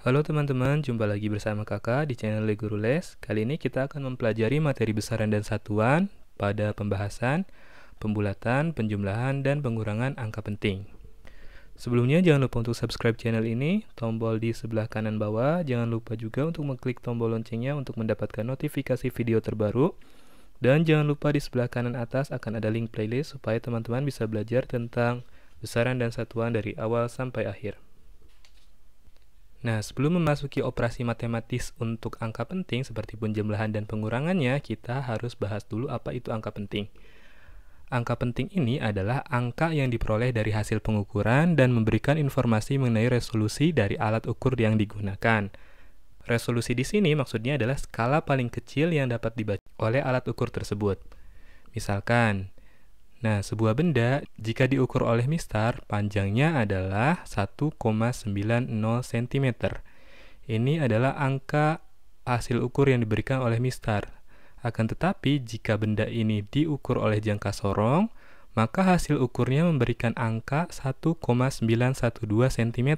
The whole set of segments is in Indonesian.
Halo teman-teman, jumpa lagi bersama kakak di channel Le Guru Les. Kali ini kita akan mempelajari materi besaran dan satuan pada pembahasan, pembulatan, penjumlahan, dan pengurangan angka penting. Sebelumnya jangan lupa untuk subscribe channel ini, tombol di sebelah kanan bawah. Jangan lupa juga untuk mengklik tombol loncengnya untuk mendapatkan notifikasi video terbaru. Dan jangan lupa di sebelah kanan atas akan ada link playlist supaya teman-teman bisa belajar tentang besaran dan satuan dari awal sampai akhir. Nah, sebelum memasuki operasi matematis untuk angka penting seperti penjumlahan dan pengurangannya, kita harus bahas dulu apa itu angka penting. Angka penting ini adalah angka yang diperoleh dari hasil pengukuran dan memberikan informasi mengenai resolusi dari alat ukur yang digunakan. Resolusi di sini maksudnya adalah skala paling kecil yang dapat dibaca oleh alat ukur tersebut. Misalkan, Nah, sebuah benda jika diukur oleh mistar, panjangnya adalah 1,90 cm. Ini adalah angka hasil ukur yang diberikan oleh mistar. Akan tetapi, jika benda ini diukur oleh jangka sorong, maka hasil ukurnya memberikan angka 1,912 cm.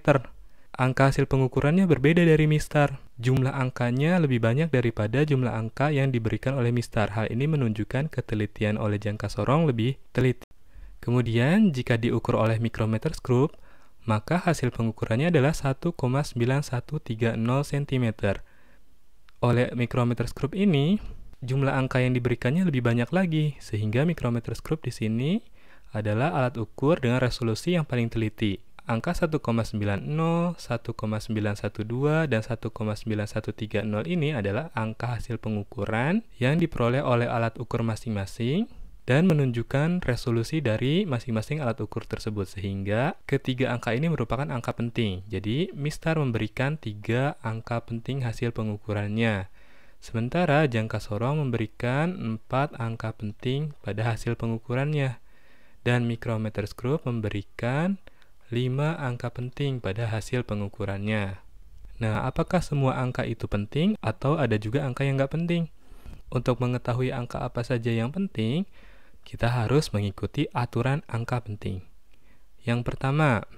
Angka hasil pengukurannya berbeda dari mistar. Jumlah angkanya lebih banyak daripada jumlah angka yang diberikan oleh mistar. Hal ini menunjukkan ketelitian oleh jangka sorong lebih teliti. Kemudian, jika diukur oleh mikrometer skrup, maka hasil pengukurannya adalah 1,9130 cm. Oleh mikrometer skrup ini, jumlah angka yang diberikannya lebih banyak lagi, sehingga mikrometer skrup di sini adalah alat ukur dengan resolusi yang paling teliti angka 1,90, 1,912, dan 1,9130 ini adalah angka hasil pengukuran yang diperoleh oleh alat ukur masing-masing dan menunjukkan resolusi dari masing-masing alat ukur tersebut sehingga ketiga angka ini merupakan angka penting. Jadi, Mistar memberikan tiga angka penting hasil pengukurannya. Sementara jangka sorong memberikan empat angka penting pada hasil pengukurannya. Dan mikrometer skrup memberikan 5 angka penting pada hasil pengukurannya. Nah, apakah semua angka itu penting atau ada juga angka yang nggak penting? Untuk mengetahui angka apa saja yang penting, kita harus mengikuti aturan angka penting. Yang pertama,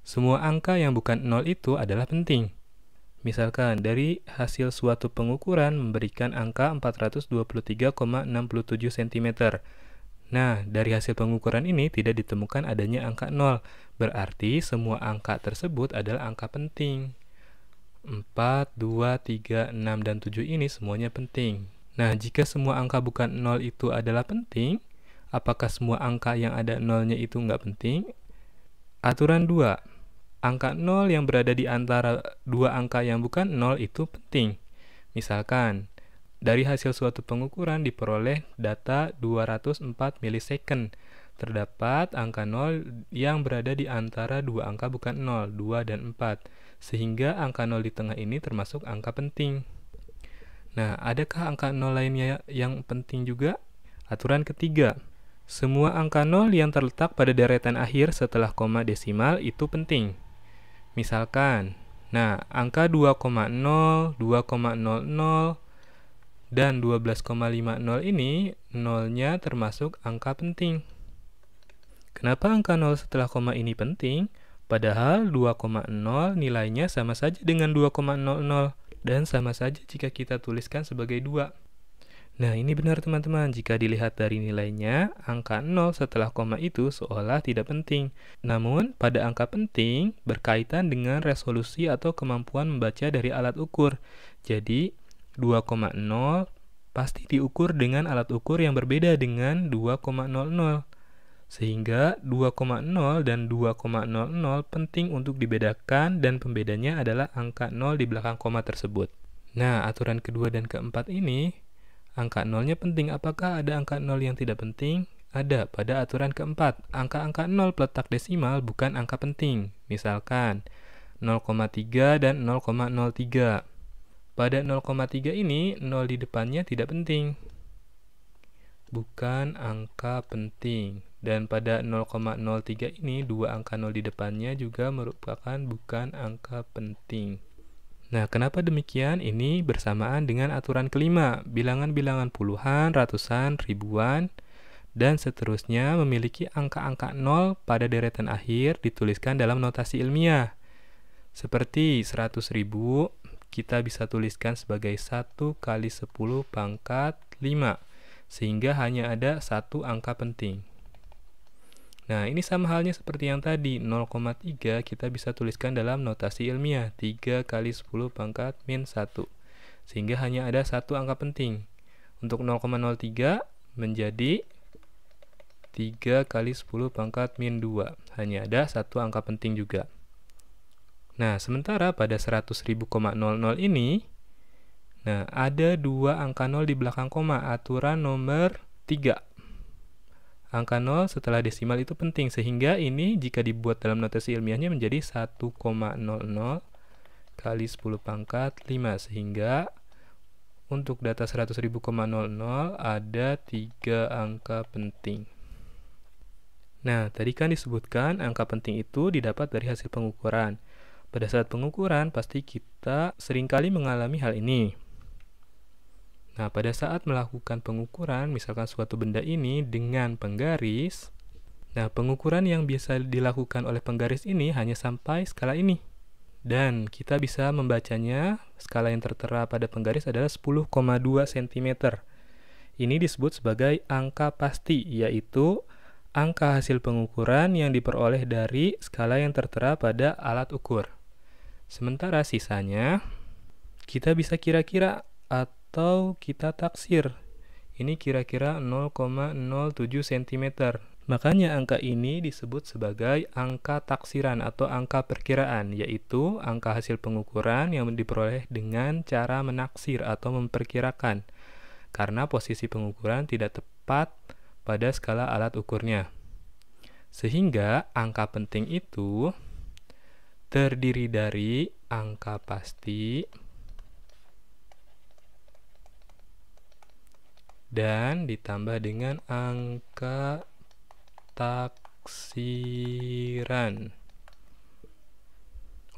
semua angka yang bukan 0 itu adalah penting. Misalkan, dari hasil suatu pengukuran memberikan angka 423,67 cm. Nah, dari hasil pengukuran ini tidak ditemukan adanya angka 0, berarti semua angka tersebut adalah angka penting. 4, 2, 3, 6, dan 7 ini semuanya penting. Nah, jika semua angka bukan 0 itu adalah penting, apakah semua angka yang ada 0-nya itu nggak penting? Aturan 2. Angka 0 yang berada di antara dua angka yang bukan 0 itu penting. Misalkan, dari hasil suatu pengukuran diperoleh data 204 milisecond. Terdapat angka 0 yang berada di antara dua angka bukan 0, 2 dan 4. Sehingga angka 0 di tengah ini termasuk angka penting. Nah, adakah angka 0 lainnya yang penting juga? Aturan ketiga. Semua angka 0 yang terletak pada deretan akhir setelah koma desimal itu penting. Misalkan, nah, angka 2,0, 2,00, dan 12,50 ini nolnya termasuk angka penting. Kenapa angka 0 setelah koma ini penting? Padahal 2,0 nilainya sama saja dengan 2,00 dan sama saja jika kita tuliskan sebagai 2. Nah, ini benar teman-teman. Jika dilihat dari nilainya, angka 0 setelah koma itu seolah tidak penting. Namun, pada angka penting berkaitan dengan resolusi atau kemampuan membaca dari alat ukur. Jadi, 2,0 pasti diukur dengan alat ukur yang berbeda dengan 2,00. Sehingga 2,0 dan 2,00 penting untuk dibedakan dan pembedanya adalah angka 0 di belakang koma tersebut. Nah, aturan kedua dan keempat ini, angka 0-nya penting. Apakah ada angka 0 yang tidak penting? Ada pada aturan keempat. Angka-angka 0 peletak desimal bukan angka penting. Misalkan 0,3 dan 0,03. Pada 0,3 ini, 0 di depannya tidak penting. Bukan angka penting. Dan pada 0,03 ini, dua angka 0 di depannya juga merupakan bukan angka penting. Nah, kenapa demikian? Ini bersamaan dengan aturan kelima. Bilangan-bilangan puluhan, ratusan, ribuan, dan seterusnya memiliki angka-angka 0 pada deretan akhir dituliskan dalam notasi ilmiah. Seperti 100.000 kita bisa tuliskan sebagai 1 kali 10 pangkat 5 sehingga hanya ada satu angka penting. Nah, ini sama halnya seperti yang tadi, 0,3 kita bisa tuliskan dalam notasi ilmiah, 3 kali 10 pangkat min 1. Sehingga hanya ada satu angka penting. Untuk 0,03 menjadi 3 kali 10 pangkat min 2. Hanya ada satu angka penting juga. Nah, sementara pada 100.000,00 ini, nah ada dua angka 0 di belakang koma, aturan nomor 3. Angka 0 setelah desimal itu penting, sehingga ini jika dibuat dalam notasi ilmiahnya menjadi 1,00 kali 10 pangkat 5, sehingga untuk data 100.000,00 ada 3 angka penting. Nah, tadi kan disebutkan angka penting itu didapat dari hasil pengukuran. Pada saat pengukuran, pasti kita sering kali mengalami hal ini. Nah, pada saat melakukan pengukuran, misalkan suatu benda ini dengan penggaris, nah pengukuran yang biasa dilakukan oleh penggaris ini hanya sampai skala ini. Dan kita bisa membacanya, skala yang tertera pada penggaris adalah 10,2 cm. Ini disebut sebagai angka pasti, yaitu angka hasil pengukuran yang diperoleh dari skala yang tertera pada alat ukur. Sementara sisanya, kita bisa kira-kira atau kita taksir. Ini kira-kira 0,07 cm. Makanya angka ini disebut sebagai angka taksiran atau angka perkiraan, yaitu angka hasil pengukuran yang diperoleh dengan cara menaksir atau memperkirakan, karena posisi pengukuran tidak tepat pada skala alat ukurnya. Sehingga angka penting itu terdiri dari angka pasti, dan ditambah dengan angka taksiran.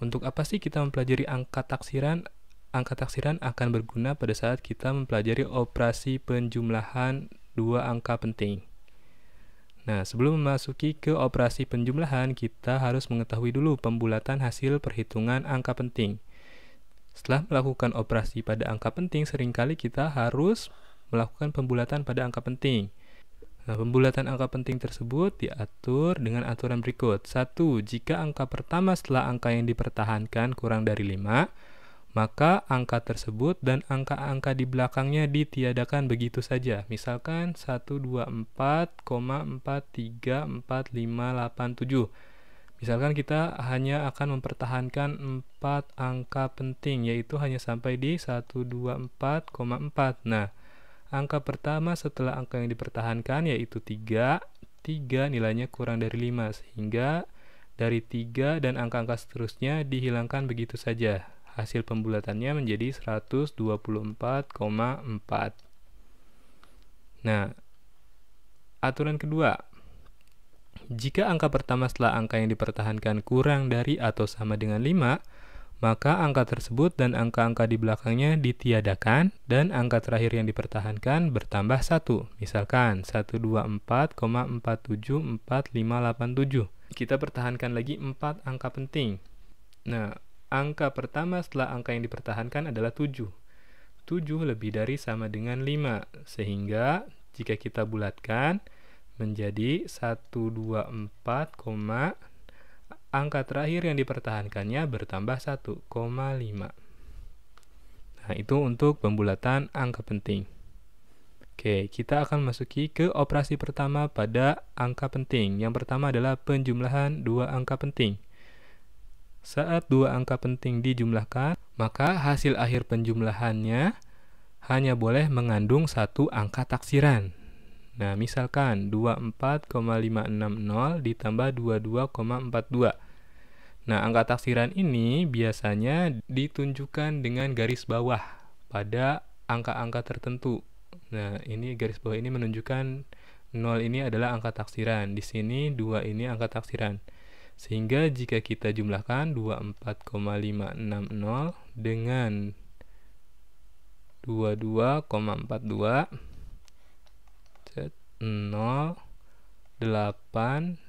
Untuk apa sih kita mempelajari angka taksiran? Angka taksiran akan berguna pada saat kita mempelajari operasi penjumlahan dua angka penting. Nah, sebelum memasuki ke operasi penjumlahan, kita harus mengetahui dulu pembulatan hasil perhitungan angka penting. Setelah melakukan operasi pada angka penting, sering kali kita harus melakukan pembulatan pada angka penting. Nah, pembulatan angka penting tersebut diatur dengan aturan berikut. 1. Jika angka pertama setelah angka yang dipertahankan kurang dari 5, maka angka tersebut dan angka-angka di belakangnya ditiadakan begitu saja. Misalkan 124,434587. Misalkan kita hanya akan mempertahankan 4 angka penting, yaitu hanya sampai di 124,4. Nah, Angka pertama setelah angka yang dipertahankan yaitu 3, 3 nilainya kurang dari 5 sehingga dari 3 dan angka-angka seterusnya dihilangkan begitu saja. Hasil pembulatannya menjadi 124,4. Nah, aturan kedua. Jika angka pertama setelah angka yang dipertahankan kurang dari atau sama dengan 5, maka angka tersebut dan angka-angka di belakangnya ditiadakan dan angka terakhir yang dipertahankan bertambah 1. Misalkan 124,474587. Kita pertahankan lagi 4 angka penting. Nah, angka pertama setelah angka yang dipertahankan adalah 7. 7 lebih dari sama dengan 5, sehingga jika kita bulatkan menjadi 124, angka terakhir yang dipertahankannya bertambah 1,5. Nah, itu untuk pembulatan angka penting. Oke, kita akan masuki ke operasi pertama pada angka penting. Yang pertama adalah penjumlahan dua angka penting. Saat dua angka penting dijumlahkan, maka hasil akhir penjumlahannya hanya boleh mengandung satu angka taksiran. Nah, misalkan 24,560 ditambah 22,42. Nah, angka taksiran ini biasanya ditunjukkan dengan garis bawah pada angka-angka tertentu. Nah, ini garis bawah ini menunjukkan 0 ini adalah angka taksiran. Di sini 2 ini angka taksiran. Sehingga jika kita jumlahkan 24,560 dengan 22,42 0 8 9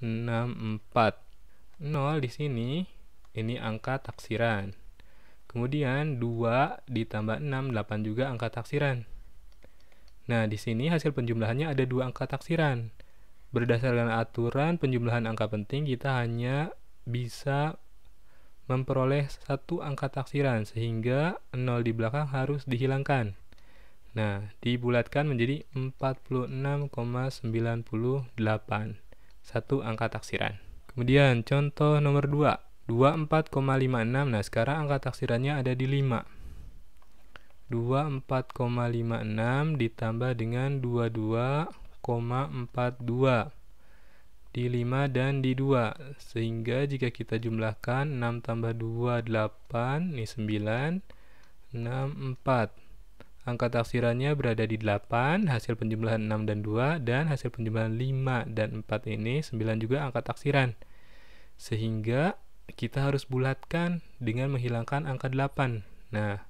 6 4 0 di sini ini angka taksiran. Kemudian 2 ditambah 6, 8 juga angka taksiran. Nah, di sini hasil penjumlahannya ada dua angka taksiran. Berdasarkan aturan penjumlahan angka penting, kita hanya bisa memperoleh satu angka taksiran, sehingga 0 di belakang harus dihilangkan. Nah, dibulatkan menjadi 46,98. Satu angka taksiran. Kemudian contoh nomor 2. 24,56. Nah, sekarang angka taksirannya ada di 5. 24,56 ditambah dengan 22,42 di 5 dan di 2 sehingga jika kita jumlahkan 6 tambah 2 8 ini 9 6 4 angka taksirannya berada di 8 hasil penjumlahan 6 dan 2 dan hasil penjumlahan 5 dan 4 ini 9 juga angka taksiran. Sehingga kita harus bulatkan dengan menghilangkan angka 8. Nah,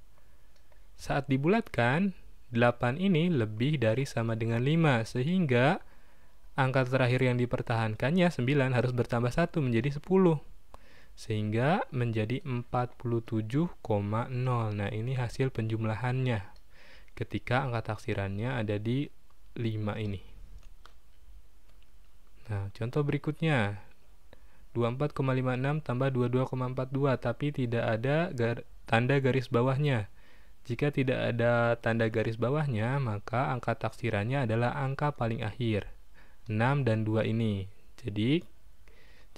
saat dibulatkan, 8 ini lebih dari sama dengan 5, sehingga angka terakhir yang dipertahankannya 9 harus bertambah 1 menjadi 10. Sehingga menjadi 47,0. Nah, ini hasil penjumlahannya ketika angka taksirannya ada di 5 ini. Nah, contoh berikutnya. 24,56 tambah 22,42 tapi tidak ada gar tanda garis bawahnya. Jika tidak ada tanda garis bawahnya, maka angka taksirannya adalah angka paling akhir. 6 dan 2 ini. Jadi,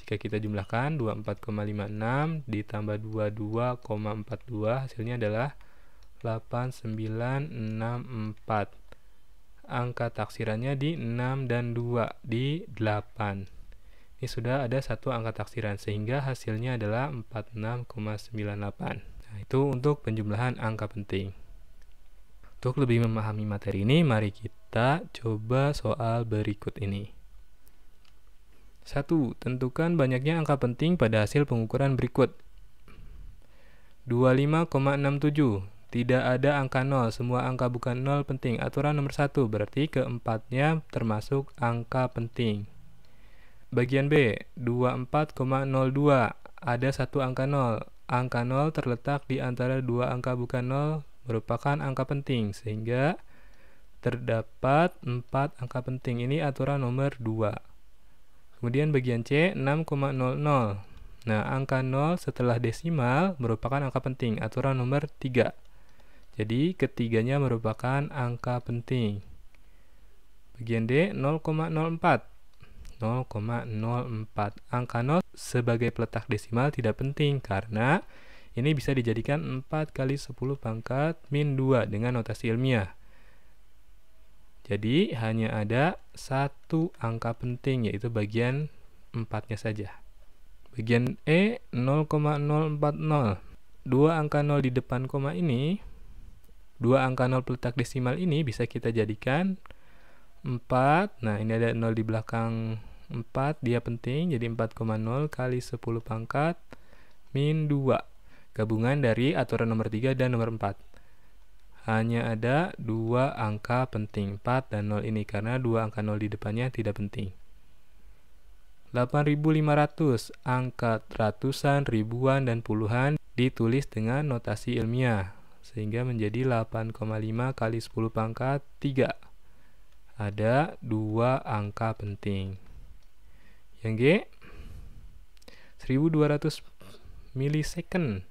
jika kita jumlahkan 24,56 ditambah 22,42 hasilnya adalah 8964. Angka taksirannya di 6 dan 2 di 8 ini sudah ada satu angka taksiran sehingga hasilnya adalah 46,98 nah itu untuk penjumlahan angka penting untuk lebih memahami materi ini mari kita coba soal berikut ini 1. Tentukan banyaknya angka penting pada hasil pengukuran berikut 25,67 tidak ada angka 0, semua angka bukan 0 penting. Aturan nomor 1 berarti keempatnya termasuk angka penting. Bagian B, 24,02. Ada satu angka 0. Angka 0 terletak di antara dua angka bukan 0 merupakan angka penting, sehingga terdapat 4 angka penting. Ini aturan nomor 2. Kemudian bagian C, 6,00. Nah, angka 0 setelah desimal merupakan angka penting. Aturan nomor 3. Jadi, ketiganya merupakan angka penting. Bagian D, 0,04. 0,04. Angka 0 sebagai peletak desimal tidak penting karena ini bisa dijadikan 4 kali 10 pangkat min 2 dengan notasi ilmiah. Jadi hanya ada satu angka penting yaitu bagian 4-nya saja. Bagian E 0,040. Dua angka 0 di depan koma ini, dua angka 0 peletak desimal ini bisa kita jadikan 4. Nah, ini ada 0 di belakang 4 dia penting jadi 4,0 kali 10 pangkat min 2 gabungan dari aturan nomor 3 dan nomor 4 hanya ada dua angka penting 4 dan 0 ini karena dua angka 0 di depannya tidak penting. 8500 angka ratusan, ribuan, dan puluhan ditulis dengan notasi ilmiah sehingga menjadi 8,5 kali 10 pangkat 3 ada dua angka penting yang G 1200 milisecond.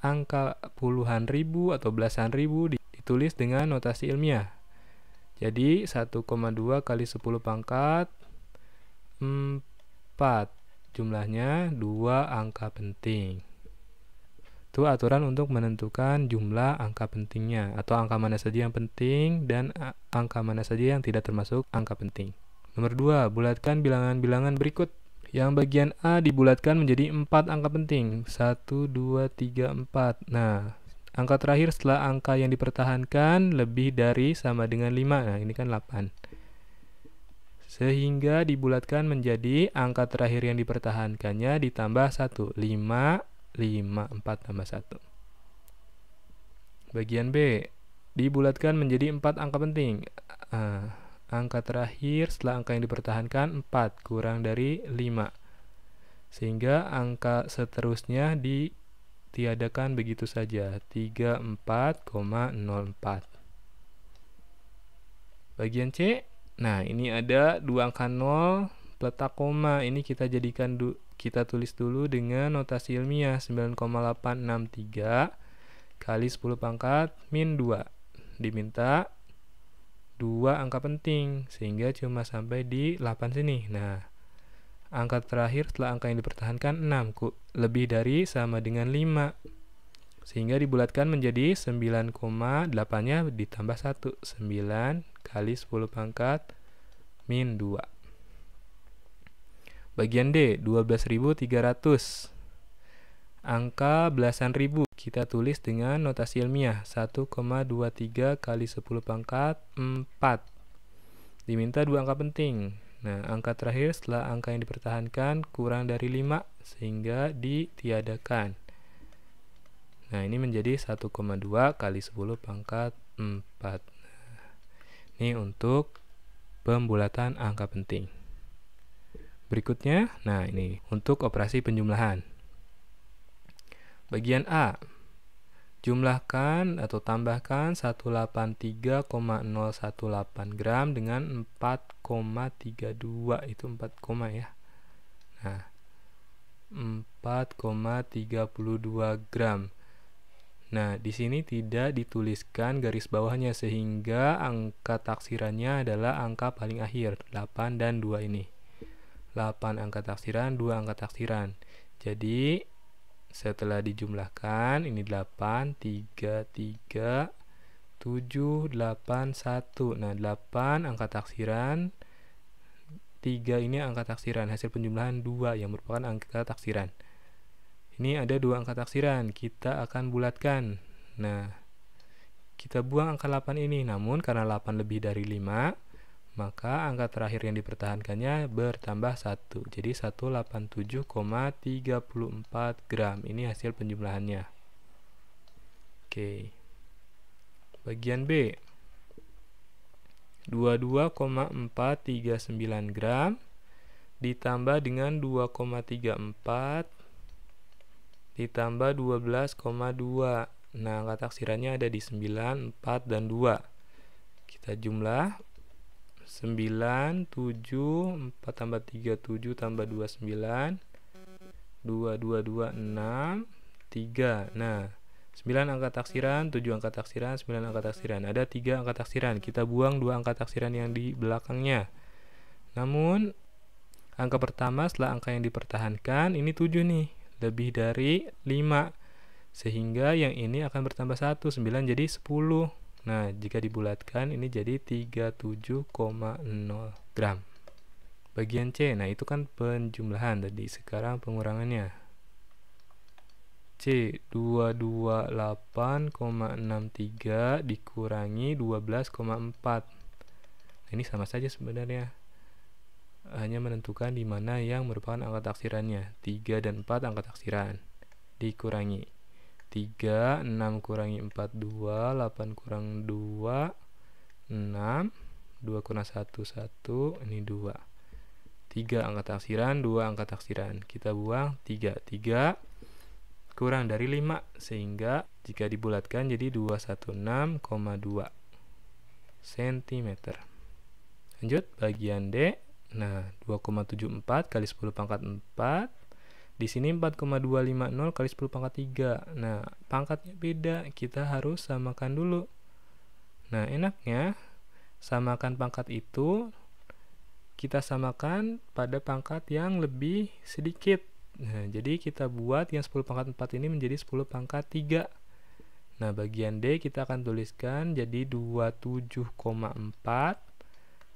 Angka puluhan ribu atau belasan ribu ditulis dengan notasi ilmiah. Jadi 1,2 kali 10 pangkat 4 jumlahnya 2 angka penting. Itu aturan untuk menentukan jumlah angka pentingnya atau angka mana saja yang penting dan angka mana saja yang tidak termasuk angka penting. Nomor 2, bulatkan bilangan-bilangan berikut. Yang bagian A dibulatkan menjadi 4 angka penting. 1, 2, 3, 4. Nah, angka terakhir setelah angka yang dipertahankan lebih dari sama dengan 5. Nah, ini kan 8. Sehingga dibulatkan menjadi angka terakhir yang dipertahankannya ditambah 1. 5, 5, 4 tambah 1. Bagian B, dibulatkan menjadi 4 angka penting. Uh, Angka terakhir setelah angka yang dipertahankan 4 kurang dari 5. Sehingga angka seterusnya ditiadakan begitu saja, 34,04. Bagian C, nah ini ada dua angka 0 letak koma. Ini kita jadikan du kita tulis dulu dengan notasi ilmiah 9,863 kali 10 pangkat min 2. Diminta dua angka penting sehingga cuma sampai di 8 sini. Nah, angka terakhir setelah angka yang dipertahankan 6 ku, lebih dari sama dengan 5 sehingga dibulatkan menjadi 9,8 nya ditambah 1 9 kali 10 pangkat min 2 bagian D 12.300 angka belasan ribu. Kita tulis dengan notasi ilmiah. 1,23 kali 10 pangkat 4 diminta dua angka penting. Nah angka terakhir setelah angka yang dipertahankan kurang dari 5 sehingga ditiadakan. Nah ini menjadi 1,2 kali 10 pangkat 4 ini untuk pembulatan angka penting. Berikutnya, nah ini untuk operasi penjumlahan. Bagian A. Jumlahkan atau tambahkan 183,018 gram dengan 4,32 itu 4, ya. Nah, 4,32 gram. Nah, di sini tidak dituliskan garis bawahnya sehingga angka taksirannya adalah angka paling akhir, 8 dan 2 ini. 8 angka taksiran, 2 angka taksiran. Jadi, setelah dijumlahkan, ini 8, 3, 3, 7, 8, 1. Nah, 8 angka taksiran, 3 ini angka taksiran, hasil penjumlahan 2 yang merupakan angka taksiran. Ini ada dua angka taksiran, kita akan bulatkan. Nah, kita buang angka 8 ini, namun karena 8 lebih dari 5, maka angka terakhir yang dipertahankannya bertambah 1. Jadi 187,34 gram. Ini hasil penjumlahannya. Oke. Bagian B. 22,439 gram ditambah dengan 2,34 ditambah 12,2 nah angka taksirannya ada di 9, 4, dan 2 kita jumlah 9, 7, 4 tambah 3, 7 tambah 2, 9 2, 2, 2, 6 3 nah 9 angka taksiran, 7 angka taksiran, 9 angka taksiran. Ada 3 angka taksiran. Kita buang 2 angka taksiran yang di belakangnya. Namun angka pertama setelah angka yang dipertahankan ini 7 nih. Lebih dari 5 sehingga yang ini akan bertambah 1 9 jadi 10 nah jika dibulatkan ini jadi 37,0 gram bagian C nah itu kan penjumlahan tadi sekarang pengurangannya C 228,63 dikurangi 12,4 nah, ini sama saja sebenarnya hanya menentukan di mana yang merupakan angka taksirannya. 3 dan 4 angka taksiran. Dikurangi. 3, 6 kurangi 4, 2, 8 kurang 2, 6, 2 kurang 1, 1, ini 2. 3 angka taksiran, 2 angka taksiran. Kita buang 3. 3 kurang dari 5 sehingga jika dibulatkan jadi 216,2 cm. Lanjut bagian D Nah, 2,74 kali 10 pangkat 4. Di sini 4,250 kali 10 pangkat 3. Nah, pangkatnya beda. Kita harus samakan dulu. Nah, enaknya samakan pangkat itu kita samakan pada pangkat yang lebih sedikit. Nah, jadi kita buat yang 10 pangkat 4 ini menjadi 10 pangkat 3. Nah, bagian D kita akan tuliskan jadi 27,4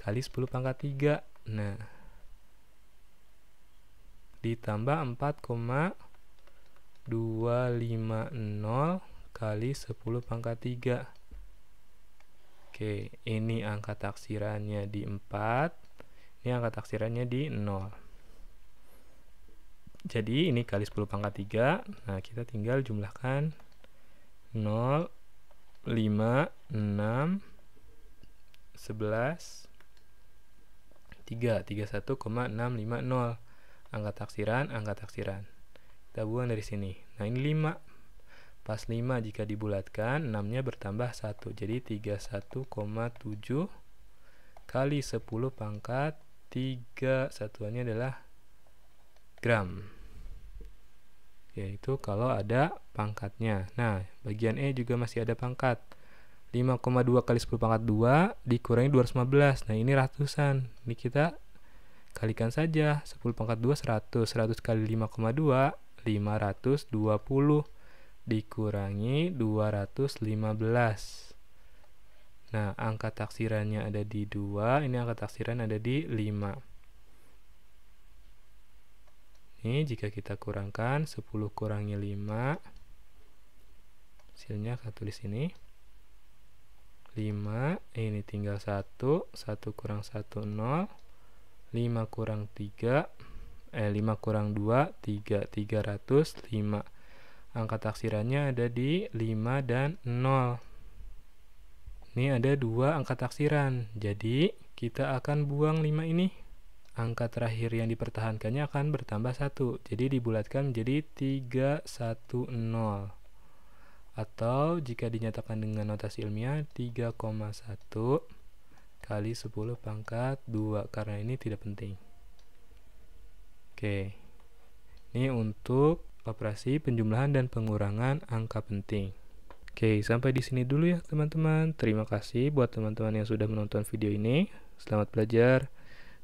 kali 10 pangkat 3. Nah, ditambah 4,250 kali 10 pangkat 3. Oke, ini angka taksirannya di 4. Ini angka taksirannya di 0. Jadi ini kali 10 pangkat 3. Nah, kita tinggal jumlahkan 0, 5, 6, 11, 3 31,650 angka taksiran, angka taksiran. Kita buang dari sini. Nah, ini 5. Pas 5 jika dibulatkan, 6-nya bertambah 1. Jadi 31,7 kali 10 pangkat 3 satuannya adalah gram. Yaitu kalau ada pangkatnya. Nah, bagian E juga masih ada pangkat. 5,2 kali 10 pangkat 2 dikurangi 215. Nah, ini ratusan. Ini kita kalikan saja. 10 pangkat 2 100. 100 kali 5,2 520 dikurangi 215. Nah, angka taksirannya ada di 2, ini angka taksiran ada di 5. Ini jika kita kurangkan 10 kurangi 5, hasilnya kita tulis ini. 5, ini tinggal 1, 1 kurang 1, 0, 5 kurang 3, eh 5 kurang 2, 3, 305. Angka taksirannya ada di 5 dan 0. Ini ada dua angka taksiran. Jadi, kita akan buang 5 ini. Angka terakhir yang dipertahankannya akan bertambah 1. Jadi, dibulatkan menjadi 310. Atau, jika dinyatakan dengan notasi ilmiah, 3,1 kali 10 pangkat 2. Karena ini tidak penting. Oke. Ini untuk operasi penjumlahan dan pengurangan angka penting. Oke, sampai di sini dulu ya teman-teman. Terima kasih buat teman-teman yang sudah menonton video ini. Selamat belajar.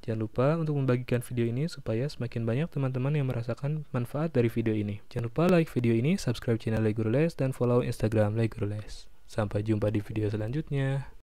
Jangan lupa untuk membagikan video ini supaya semakin banyak teman-teman yang merasakan manfaat dari video ini. Jangan lupa like video ini, subscribe channel Legurules, dan follow Instagram Legurules. Sampai jumpa di video selanjutnya.